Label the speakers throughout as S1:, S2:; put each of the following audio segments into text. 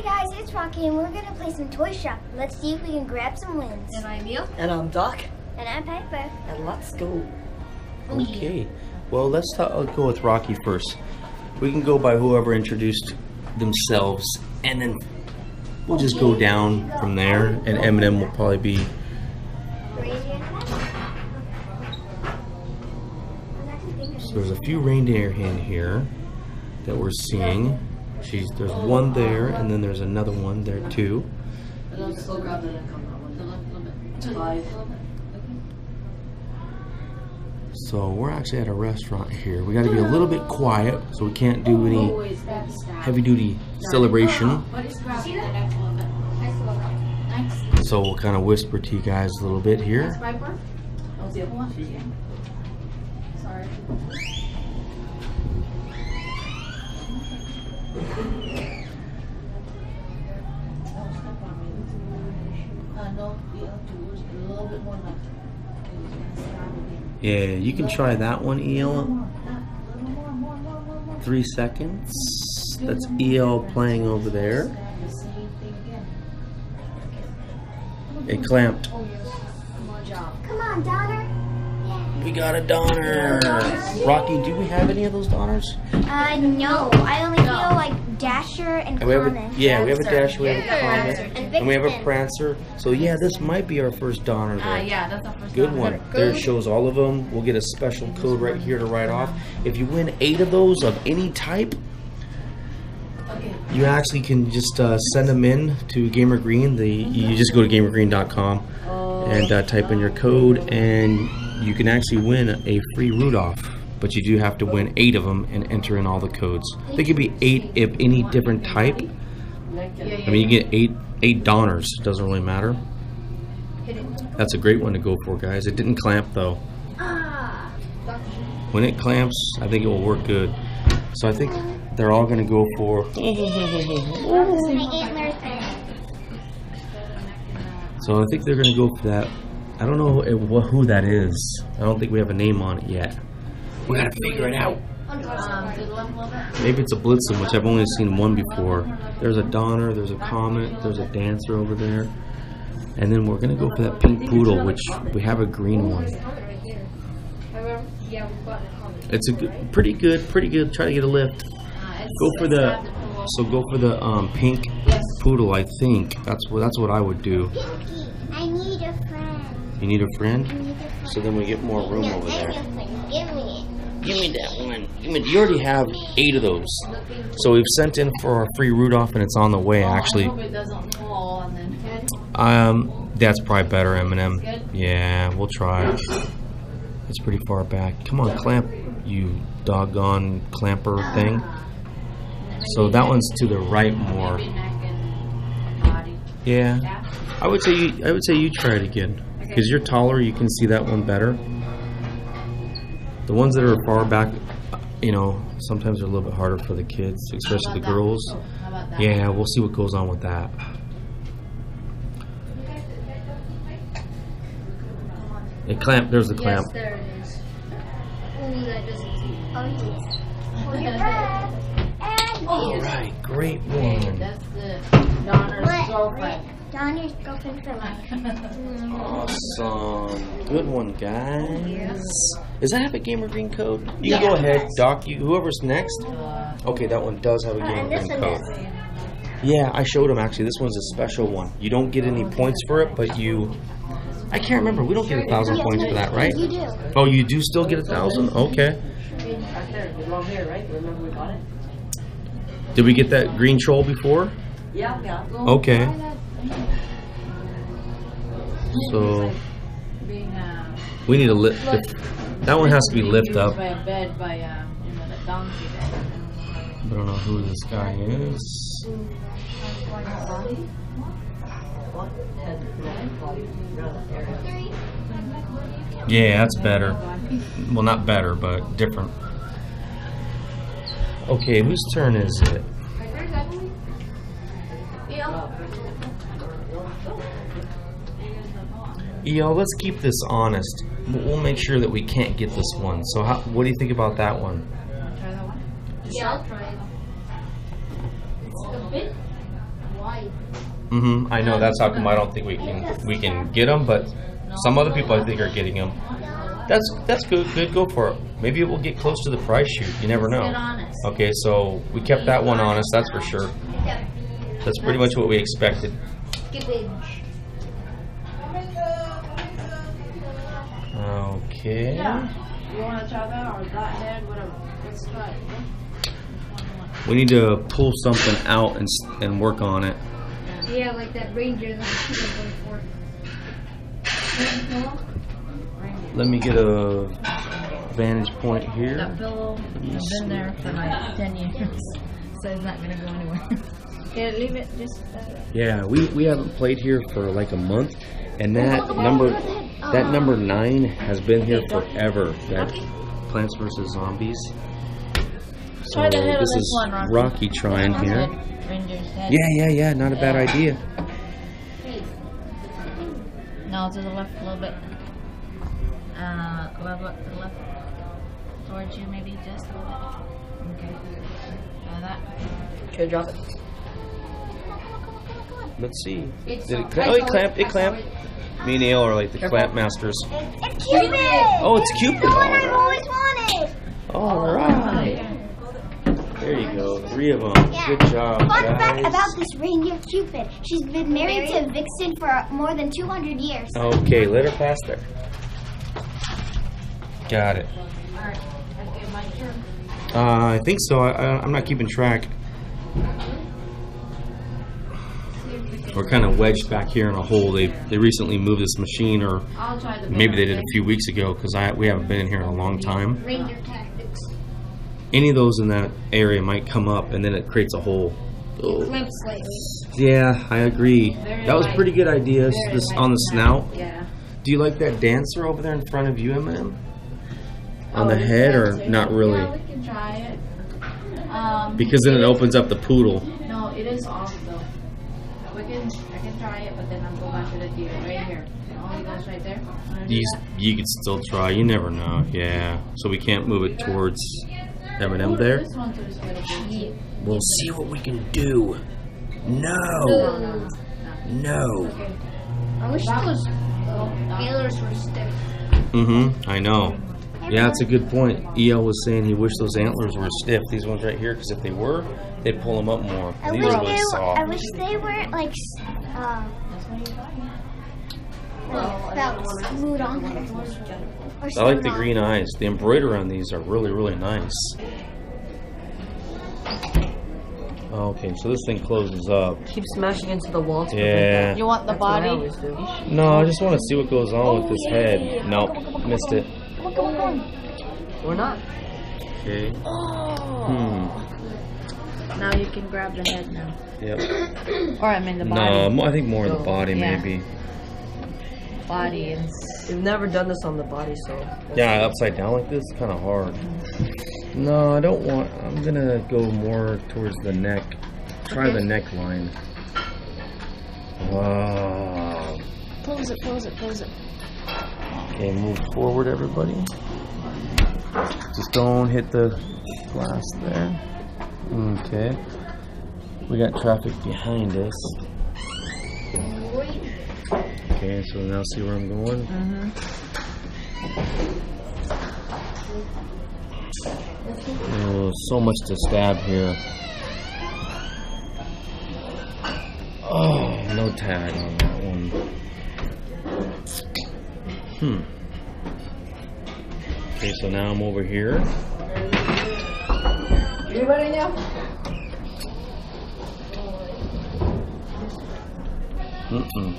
S1: Hey guys, it's Rocky and we're gonna play some toy shop. Let's see if we can grab some wins.
S2: And I'm Neil.
S3: And I'm Doc.
S1: And I'm Piper.
S3: And let's go.
S4: Oh, okay. Well, let's ta- I'll go with Rocky first. We can go by whoever introduced themselves, and then we'll just go down from there. And M&M will probably be.
S1: Raise.
S4: So there's a few reindeer in here that we're seeing. She's there's one there, and then there's another one there too. So we're actually at a restaurant here. We got to be a little bit quiet, so we can't do any heavy duty celebration. So we'll kind of whisper to you guys a little bit here.
S2: Sorry.
S4: Yeah, you can try that one, EL. Three seconds. That's EL playing over there. It clamped.
S1: Come on, Donner.
S4: We got a Donner. Rocky, do we have any of those Donners?
S1: Uh, no. I only feel like Dasher and
S4: We have a,
S1: Comet.
S4: yeah, we have a Dash, we have a
S2: Prancer.
S4: Comet,
S1: And
S4: and we have a Prancer. So yeah, this might be our first Donner
S2: Uh, yeah, that's our first
S4: Good
S2: one.
S4: one. There it shows all of them. We'll get a special code right here to write off. If you win eight of those of any type, you actually can just uh, send them in to Gamer Green. The you just go to gamergreen.com and uh, type in your code, and you can actually win a free Rudolph. But you do have to win eight of them and enter in all the codes. They could be eight of any different type. I mean, you get eight eight Donners. Doesn't really matter. That's a great one to go for, guys. It didn't clamp though. When it clamps, I think it will work good. So I think they're all gonna go for. So I think they're gonna go for that. I don't know who that is. I don't think we have a name on it yet. We gotta figure it out.
S2: Um, to the left a little bit.
S4: Maybe it's a Blitzen, which I've only seen one before. There's a Donner, there's a Comet, there's a Dancer over there. And then we're gonna go for that pink poodle, which we have a green one. It's a good, pretty good, pretty good. Try to get a lift.
S2: Uh,
S4: Go for the so go for the um, pink poodle. I think that's what that's what I would do.
S1: Pinky, I need a friend.
S4: You need a
S1: I
S4: friend,
S1: need a friend.
S4: so then we get more room
S1: No,
S4: over
S1: I
S4: there.
S1: Need. Give me it.
S4: Give me that one. Give me. You already have eight of those, so we've sent in for our free Rudolph, and it's on the way. Actually,
S2: hope it doesn't fall and then.
S4: um, that's probably better,
S2: M&M.
S4: Yeah, we'll try. It's pretty far back. Come on, clamp, you doggone clamper thing. So that one's to the right more.
S2: Maybe neck and body.
S4: Yeah.
S2: Yeah.
S4: I would say you, I would say you try it again because you're taller. You can see that one better. The ones that are far back, you know, sometimes they're a little bit harder for the kids, especially the
S2: How about that?
S4: girls.
S2: How about that?
S4: Yeah, we'll see what goes on with that. A clamp. There's the clamp.
S2: Yes, there it is. Ooh, that doesn't see.
S1: Oh, yes. Hold your
S4: All right, great one.
S2: That's the Donner's
S1: What?
S2: girlfriend.
S1: Donner's girlfriend for life.
S4: Awesome. Good one, guys. Does that have a Gamer Green code? You can go ahead, Doc. You, whoever's next.
S2: Uh,
S4: Okay, that one does have a Gamer
S1: and
S4: Green code.
S1: does.
S4: Yeah, I showed him actually. This one's a special one. You don't get any points for it, but you. I can't remember. We don't get a thousand
S1: Yes,
S4: points for that, right?
S1: You do.
S4: Oh, you do still get a thousand? Okay.
S3: Back there, the long hair, right? Remember we got it?
S4: Did we get that green troll before?
S3: Yeah, yeah.
S4: Okay. So
S2: uh,
S4: we need to lift. lift- That one has to be lift up.
S2: By a bed by uh, you know, the donkey there.
S4: I don't know who this guy is. Yeah, that's better. Well, not better, but different. Okay, whose turn is it? EL, let's keep this honest. We'll we'll make sure that we can't get this one. So, how, what do you think about that one?
S2: Try that one.
S1: Yeah.
S2: It's a bit
S4: Mm-hmm. I know that's how come I don't think we can we can get them, but some other people I think are getting them. That's that's good. Good, go for it. Maybe it will get close to the price chute. You never know.
S2: Get honest.
S4: Okay, so we kept that one honest. That's for sure. That's pretty much what we expected.
S1: Skippage.
S4: Okay.
S2: You want to try that or that head, whatever. Let's try it.
S4: We need to pull something out and and work on it.
S1: Yeah, like that ranger that I'm going for.
S4: Let me get a vantage point here.
S2: That pillow has been there for like 10 years. so it's not going to go anywhere. Okay, leave it just. Uh,
S4: Yeah, we, we haven't played here for like a month, and that number that number nine has been here forever. That Plants vs Zombies. So
S2: Try the
S4: this
S2: this
S4: is
S2: one, Rocky.
S4: Rocky trying here.
S2: head,
S4: Yeah, yeah, yeah. Not a bad idea.
S2: No, to the left a little bit. Uh, left, left, to the left. Towards you, maybe just a little bit. Okay. Try that.
S3: Should I drop it?
S4: Let's see.
S1: It's
S4: Did it, cla- oh, it
S1: saw
S4: clamped.
S1: it.
S4: It clamped. Me and Ale are like the
S3: Careful.
S4: clamp masters.
S1: It's Cupid!
S4: Oh, it's Cupid.
S1: The one I've always wanted!
S4: All right. There you go. Three of them.
S1: Yeah.
S4: Good job,
S1: Fun fact
S4: guys.
S1: about this reindeer Cupid. She's been married to Vixen for more than 200 years.
S4: Okay, let her pass there. Got it.
S2: Alright. Okay, my turn.
S4: Uh, I think so. I, I, I'm not keeping track. We're kind of wedged back here in a hole. They they recently moved this machine, or
S2: I'll try the
S4: maybe they did a few weeks ago, because I we haven't been in here in a long time. Any of those in that area might come up, and then it creates a hole.
S1: Slightly.
S4: Yeah, I agree. That was pretty good idea. This on the snout.
S2: Yeah.
S4: Do you like that dancer over there in front of you, M&M? On
S2: Oh,
S4: the head, or not really?
S2: Yeah, we can try it. Um,
S4: Because then it opens up the poodle.
S2: No, it is off though. We can, I can try it, but then I'll go back to the deal right here. It only goes right there.
S4: You, you could still try. You never know. Yeah. So we can't move it towards M&M there.
S2: This one too is gonna be.
S4: We'll see what we can do. No.
S2: No, no, no.
S4: No.
S2: Okay.
S1: I wish those antlers were stiff.
S4: Mm-hmm. I know. Yeah, that's a good point. El was saying he wished those antlers were stiff. These ones right here, because if they were, they'd pull them up more.
S1: I
S4: These
S1: wish,
S4: are
S1: they
S4: really
S1: Were, I wish they weren't like, s- uh,
S2: That's what you're talking
S1: like felt glued on there.
S4: I like the green eyes. The embroidery on these are really, really nice. Okay, so this thing closes up.
S3: Keep smashing into the wall. to
S4: Yeah.
S3: prevent
S2: You want the.
S3: That's what I
S2: body?
S4: No, I just want to see what goes on with this head. Nope, missed it.
S1: Come on, come on, come on.
S3: Or not.
S4: Okay. Hmm.
S2: Now you can grab the head now.
S4: Yep.
S2: Or I mean the body.
S4: mo- I think more of the body,
S2: Yeah.
S4: maybe.
S2: Body and
S3: We've never done this on the body, so.
S4: Yeah, upside down like this is kind of hard. Mm-hmm. No, I don't want. I'm gonna go more towards the neck. Try the neckline. Wow.
S2: close it, close it, close it.
S4: Okay, move forward, everybody. Just don't hit the glass there. Okay. We got traffic behind us. Okay, so now see where I'm going. Oh, so much to stab here. Oh, no tag on that one. Hmm. Okay, so now I'm over here.
S3: You ready now?
S4: Mm-mm.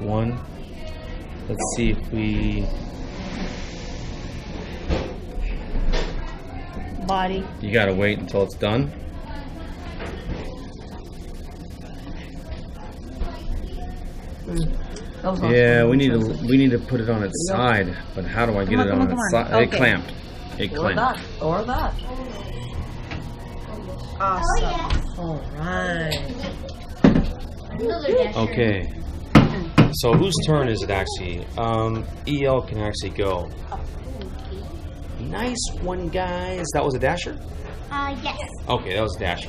S4: One. Let's see if we.
S2: Body.
S4: You gotta wait until it's done.
S3: That was awesome.
S4: Yeah, we need to we need to put it on its side. But how do I get
S2: Come on,
S4: it
S2: come
S4: on
S2: on,
S4: its
S2: come on.
S4: side? It
S2: Okay.
S4: clamped. It
S3: Or
S4: clamped.
S3: that. Or that.
S1: Oh,
S3: Awesome.
S1: yeah.
S3: Alright.
S1: Those Dasher.
S4: Okay. So whose turn is it actually? Um, El can actually go. Nice one, guys. That was a dasher.
S1: Uh, yes.
S4: Okay, that was a dasher.